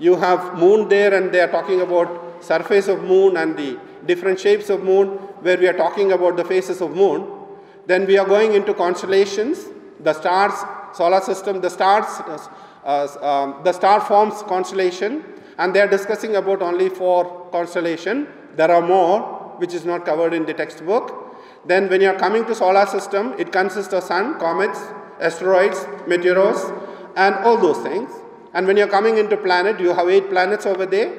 You have moon there and they are talking about surface of moon and the different shapes of moon where we are talking about the faces of moon. Then we are going into constellations, the stars, solar system, the stars, uh, um, the star forms constellation and they are discussing about only four constellation. There are more which is not covered in the textbook. Then when you are coming to solar system, it consists of sun, comets, asteroids, meteors and all those things. And when you're coming into planet, you have eight planets over there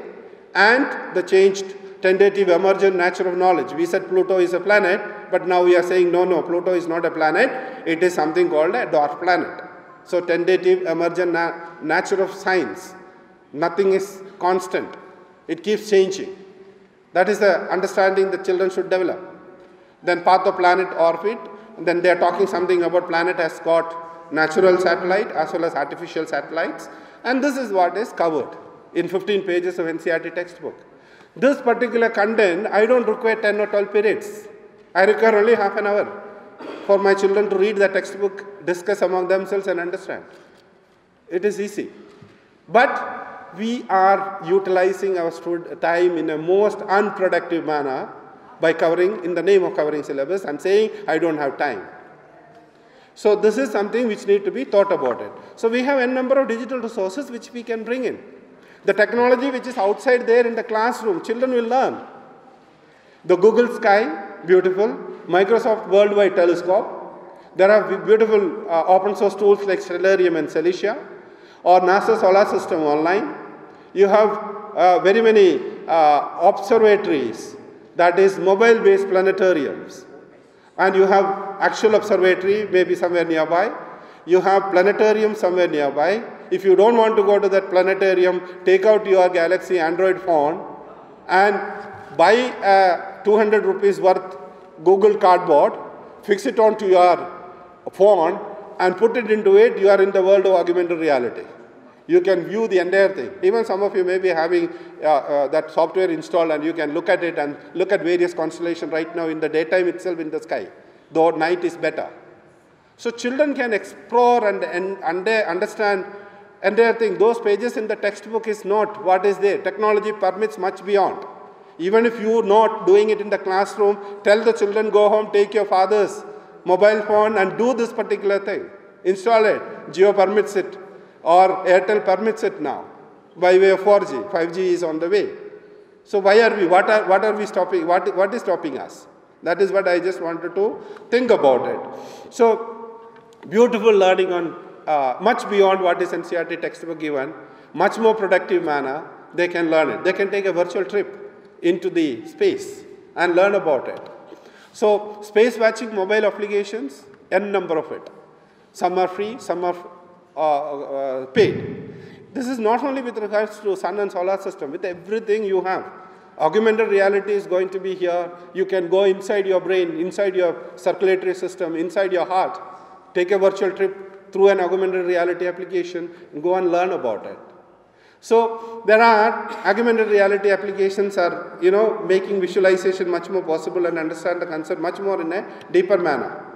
and the changed tentative emergent nature of knowledge. We said Pluto is a planet, but now we are saying no, no, Pluto is not a planet. It is something called a dwarf planet. So tentative emergent na- nature of science. Nothing is constant. It keeps changing. That is the understanding that children should develop. Then path of planet orbit. And then they are talking something about planet has got natural satellite as well as artificial satellites. And this is what is covered in 15 pages of NCERT textbook. This particular content, I don't require 10 or 12 periods. I require only half an hour for my children to read the textbook, discuss among themselves, and understand. It is easy. But we are utilizing our time in a most unproductive manner by covering, in the name of covering syllabus, and saying, I don't have time. So this is something which need to be thought about it. So we have n number of digital resources which we can bring in. The technology which is outside there in the classroom, children will learn. The Google Sky, beautiful. Microsoft Worldwide Telescope. There are beautiful uh, open source tools like Stellarium and Celestia, or NASA Solar System Online. You have uh, very many uh, observatories, that is mobile based planetariums. And you have actual observatory, maybe somewhere nearby. You have planetarium somewhere nearby. If you don't want to go to that planetarium, take out your Galaxy Android phone and buy a 200 rupees worth Google Cardboard, fix it onto your phone, and put it into it, you are in the world of augmented reality. You can view the entire thing. Even some of you may be having uh, uh, that software installed and you can look at it and look at various constellations right now in the daytime itself in the sky, though night is better. So children can explore and, and, and understand entire thing. Those pages in the textbook is not what is there. Technology permits much beyond. Even if you're not doing it in the classroom, tell the children, go home, take your father's mobile phone and do this particular thing. Install it. Jio permits it or Airtel permits it now by way of 4G. 5G is on the way. So why are we, what are, what are we stopping, what, what is stopping us? That is what I just wanted to think about it. So beautiful learning on uh, much beyond what is NCERT textbook given, much more productive manner, they can learn it. They can take a virtual trip into the space and learn about it. So space watching mobile applications, n number of it. Some are free, some are uh, uh, paid. This is not only with regards to sun and solar system, with everything you have. Augmented reality is going to be here. You can go inside your brain, inside your circulatory system, inside your heart, take a virtual trip through an augmented reality application and go and learn about it. So there are augmented reality applications are, you know, making visualization much more possible and understand the concept much more in a deeper manner.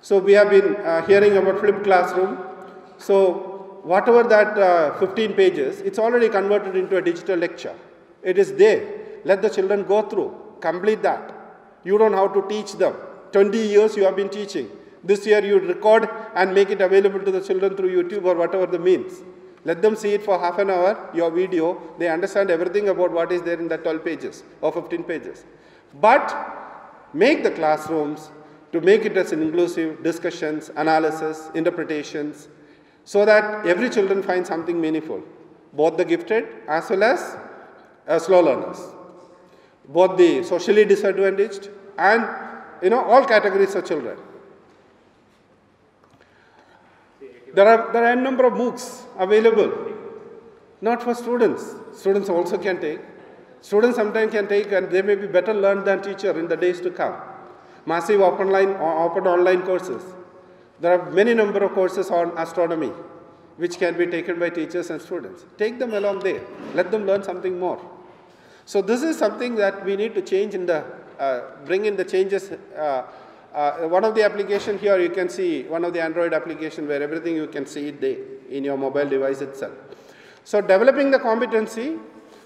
So we have been uh, hearing about flipped classroom. So whatever that uh, 15 pages, it's already converted into a digital lecture. It is there. Let the children go through, complete that. You don't have to teach them. 20 years you have been teaching. This year you record and make it available to the children through YouTube or whatever the means. Let them see it for half an hour, your video. They understand everything about what is there in the 12 pages or 15 pages. But make the classrooms to make it as inclusive discussions, analysis, interpretations, so that every children find something meaningful, both the gifted as well as uh, slow learners, both the socially disadvantaged and you know all categories of children. There are, there are a number of MOOCs available, not for students. Students also can take. Students sometimes can take and they may be better learned than teacher in the days to come. Massive open, line, open online courses. There are many number of courses on astronomy which can be taken by teachers and students. Take them along there. Let them learn something more. So this is something that we need to change in the, uh, bring in the changes uh, uh, one of the application here you can see one of the Android application where everything you can see it there in your mobile device itself. So developing the competency,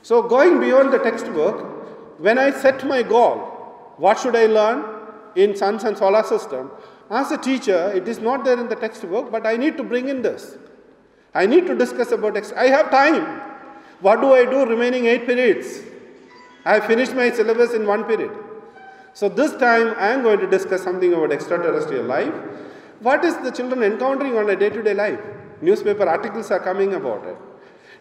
so going beyond the textbook, when I set my goal, what should I learn in suns and solar system? As a teacher, it is not there in the textbook, but I need to bring in this. I need to discuss about, I have time. What do I do remaining eight periods? I finished my syllabus in one period. So this time I am going to discuss something about extraterrestrial life. What is the children encountering on a day-to-day life? Newspaper articles are coming about it.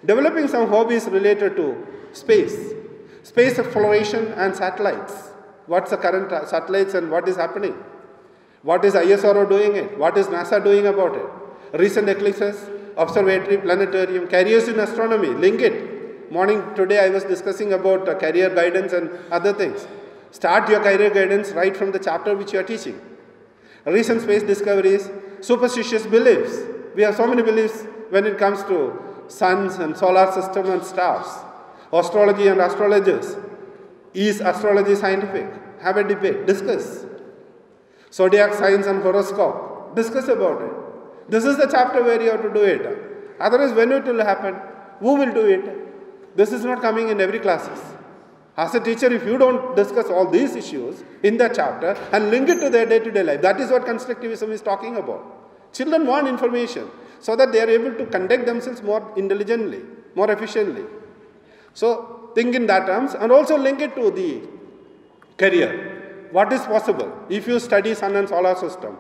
Developing some hobbies related to space. Space exploration and satellites. What's the current uh, satellites and what is happening? What is ISRO doing it? What is NASA doing about it? Recent eclipses, observatory, planetarium, careers in astronomy, link it. Morning today I was discussing about uh, career guidance and other things. Start your career guidance right from the chapter which you are teaching. Recent space discoveries, superstitious beliefs. We have so many beliefs when it comes to suns and solar system and stars. Astrology and astrologers. Is astrology scientific? Have a debate, discuss. Zodiac signs and horoscope, discuss about it. This is the chapter where you have to do it. Otherwise, when it will happen, who will do it? This is not coming in every classes. As a teacher, if you don't discuss all these issues in the chapter and link it to their day-to-day life, that is what constructivism is talking about. Children want information so that they are able to conduct themselves more intelligently, more efficiently. So think in that terms and also link it to the career. What is possible if you study sun and solar system?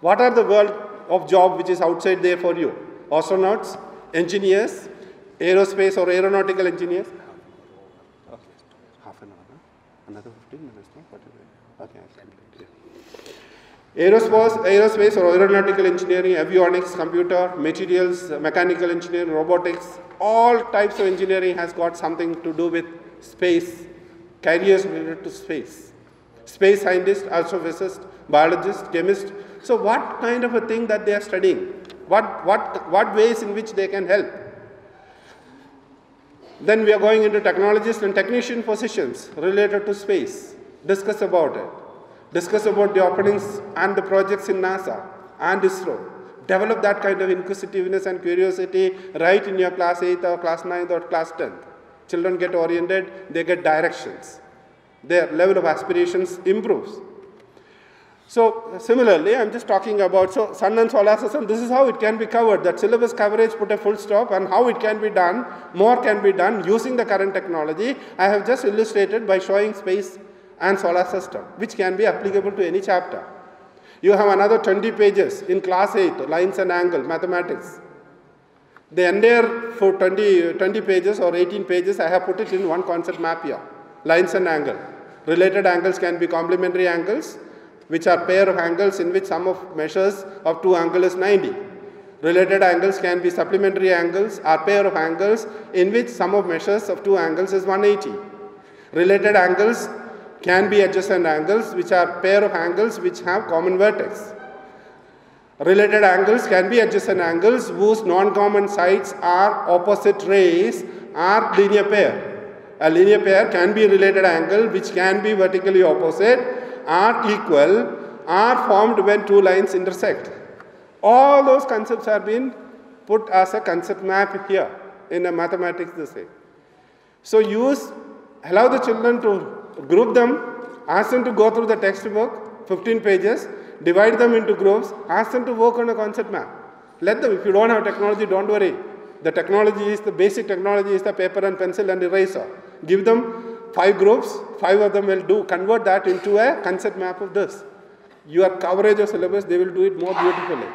What are the world of job which is outside there for you? Astronauts, engineers, aerospace or aeronautical engineers? Half an hour? Another 15 minutes, no? Okay. Aerospace, aerospace or aeronautical engineering, avionics, computer, materials, mechanical engineering, robotics, all types of engineering has got something to do with space, careers related to space. Space scientist, astrophysicist, biologist, chemist. So what kind of a thing that they are studying? What, what, what ways in which they can help? Then we are going into technologist and technician positions related to space. Discuss about it. Discuss about the openings and the projects in NASA and ISRO. Develop that kind of inquisitiveness and curiosity right in your class 8 or class 9 or class 10. Children get oriented, they get directions. Their level of aspirations improves. So similarly, I'm just talking about so sun and solar system. This is how it can be covered. That syllabus coverage put a full stop, and how it can be done. More can be done using the current technology. I have just illustrated by showing space and solar system, which can be applicable to any chapter. You have another 20 pages in class 8, lines and angle, mathematics. The entire for 20, 20 pages or 18 pages, I have put it in one concept map here, lines and angle. Related angles can be complementary angles, which are pair of angles in which sum of measures of two angles is 90. Related angles can be supplementary angles or pair of angles in which sum of measures of two angles is 180. Related angles can be adjacent angles which are pair of angles which have common vertex. Related angles can be adjacent angles whose non-common sides are opposite rays or linear pair. A linear pair can be related angle which can be vertically opposite are equal are formed when two lines intersect. All those concepts are being put as a concept map here in a mathematics this way. So use, allow the children to group them, ask them to go through the textbook, 15 pages, divide them into groups, ask them to work on a concept map. Let them, if you don't have technology, don't worry. The technology is the basic technology is the paper and pencil and eraser. Give them five groups, five of them will do, convert that into a concept map of this. Your coverage of syllabus, they will do it more beautifully.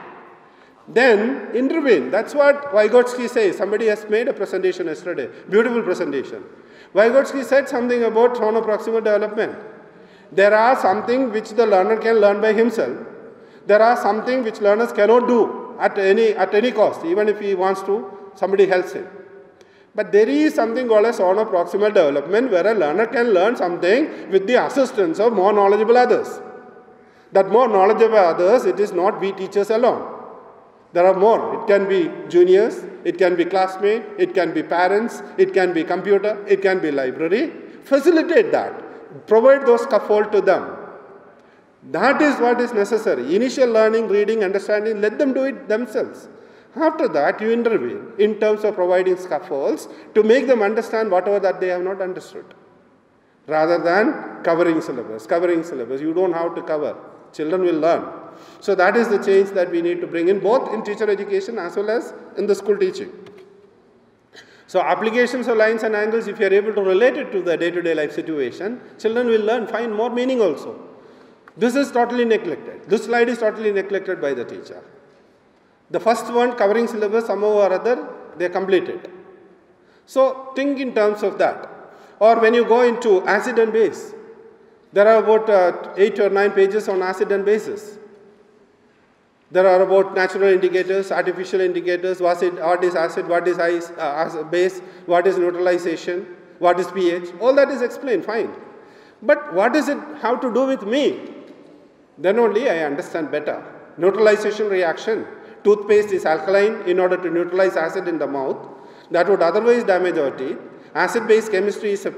Then intervene. That's what Vygotsky says. Somebody has made a presentation yesterday, beautiful presentation. Vygotsky said something about zone of proximal development. There are something which the learner can learn by himself. There are something which learners cannot do at any, at any cost, even if he wants to, somebody helps him. But there is something called as proximal development where a learner can learn something with the assistance of more knowledgeable others. That more knowledgeable others, it is not we teachers alone. There are more. It can be juniors, it can be classmates, it can be parents, it can be computer, it can be library. Facilitate that. Provide those scaffold to them. That is what is necessary. Initial learning, reading, understanding, let them do it themselves. After that, you intervene in terms of providing scaffolds to make them understand whatever that they have not understood. Rather than covering syllabus, covering syllabus. You don't have to cover. Children will learn. So that is the change that we need to bring in both in teacher education as well as in the school teaching. So applications of lines and angles, if you are able to relate it to the day-to-day -day life situation, children will learn, find more meaning also. This is totally neglected. This slide is totally neglected by the teacher. The first one covering syllabus somehow or other they completed. So think in terms of that. Or when you go into acid and base, there are about uh, eight or nine pages on acid and bases. There are about natural indicators, artificial indicators, what is, what is acid, what is ice, uh, base, what is neutralization, what is pH. All that is explained, fine. But what does it have to do with me? Then only I understand better. Neutralization reaction. Toothpaste is alkaline in order to neutralize acid in the mouth. That would otherwise damage our teeth. Acid-base chemistry is a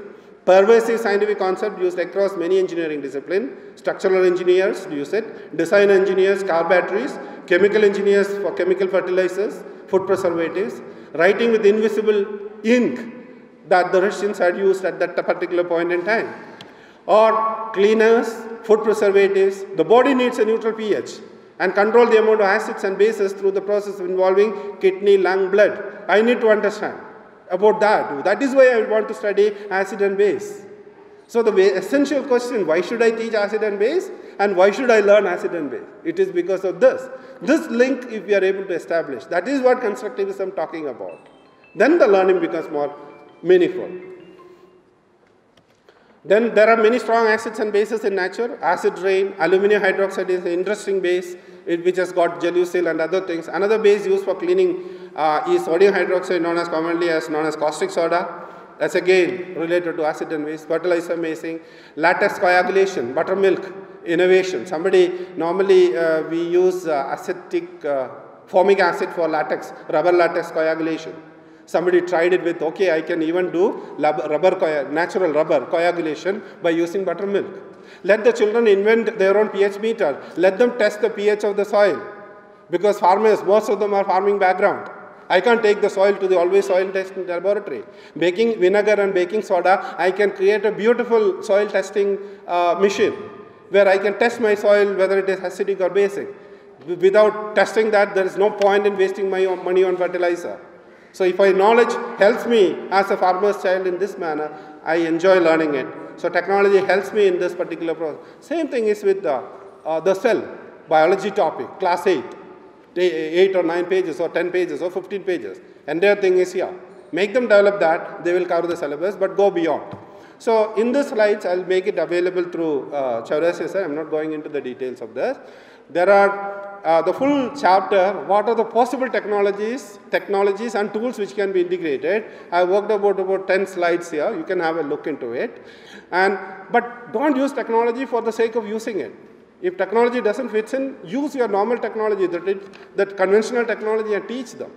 pervasive scientific concept used across many engineering disciplines. Structural engineers use it, design engineers, car batteries, chemical engineers for chemical fertilizers, food preservatives, writing with invisible ink that the Russians had used at that particular point in time. Or cleaners, food preservatives. The body needs a neutral pH and control the amount of acids and bases through the process involving kidney, lung, blood. I need to understand about that. That is why I want to study acid and base. So the essential question, why should I teach acid and base and why should I learn acid and base? It is because of this. This link if we are able to establish, that is what constructivism talking about. Then the learning becomes more meaningful. Then there are many strong acids and bases in nature. Acid rain, aluminum hydroxide is an interesting base which has got gelusil and other things. Another base used for cleaning uh, is sodium hydroxide known as commonly as known as caustic soda. That's again related to acid and base. Fertilizer masing, latex coagulation, buttermilk, innovation. Somebody, normally uh, we use uh, acetic uh, formic acid for latex, rubber latex coagulation. Somebody tried it with, okay, I can even do rubber, natural rubber coagulation by using buttermilk. Let the children invent their own pH meter. Let them test the pH of the soil. Because farmers, most of them are farming background. I can't take the soil to the always soil testing laboratory. Baking vinegar and baking soda, I can create a beautiful soil testing uh, machine where I can test my soil whether it is acidic or basic. Without testing that, there is no point in wasting my money on fertilizer. So if my knowledge helps me as a farmer's child in this manner, I enjoy learning it. So technology helps me in this particular process. Same thing is with the, uh, the cell biology topic, class 8. 8 or 9 pages or 10 pages or 15 pages. And their thing is here. Make them develop that, they will cover the syllabus, but go beyond. So in the slides, I'll make it available through uh, Chaurasia, I'm not going into the details of this. There are uh, the full chapter, what are the possible technologies, technologies and tools which can be integrated. I worked about about 10 slides here. You can have a look into it. And, but don't use technology for the sake of using it. If technology doesn't fit in, use your normal technology, that, that conventional technology and teach them.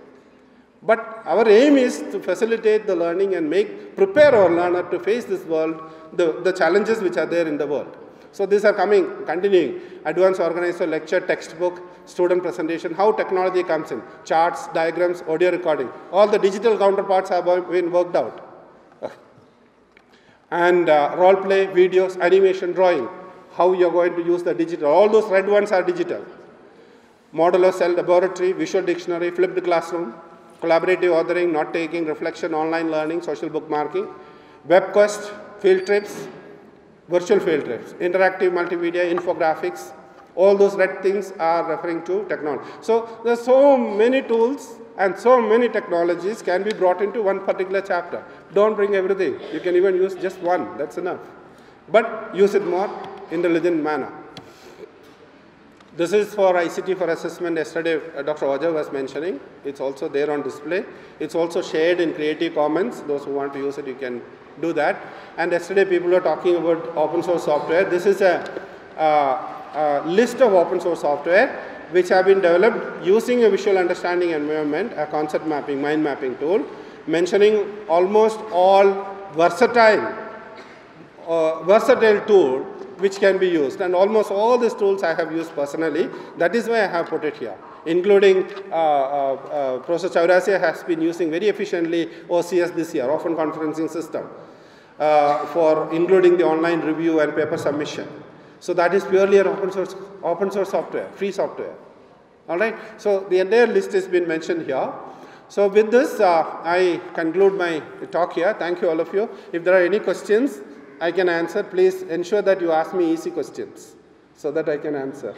But our aim is to facilitate the learning and make, prepare our learner to face this world, the, the challenges which are there in the world. So these are coming, continuing. Advanced organizer lecture, textbook, student presentation, how technology comes in, charts, diagrams, audio recording. All the digital counterparts have been worked out. and uh, role play, videos, animation, drawing, how you're going to use the digital. All those red ones are digital. Modular cell laboratory, visual dictionary, flipped classroom, collaborative authoring, note taking, reflection, online learning, social bookmarking, webquest, field trips, virtual field trips, interactive multimedia, infographics, all those red things are referring to technology. So there are so many tools and so many technologies can be brought into one particular chapter. Don't bring everything. You can even use just one. That's enough. But use it more intelligent manner. This is for ICT for assessment. Yesterday, uh, Dr. Oja was mentioning. It's also there on display. It's also shared in Creative Commons. Those who want to use it, you can do that. And yesterday, people were talking about open source software. This is a, uh, a list of open source software which have been developed using a visual understanding environment, a concept mapping, mind mapping tool, mentioning almost all versatile, uh, versatile tool which can be used. And almost all these tools I have used personally. That is why I have put it here, including uh, uh, uh, Professor Chaurasia has been using very efficiently OCS this year, Open Conferencing System, uh, for including the online review and paper submission. So that is purely an open source, open source software, free software. All right. So the entire list has been mentioned here. So with this, uh, I conclude my talk here. Thank you all of you. If there are any questions, I can answer. Please ensure that you ask me easy questions so that I can answer.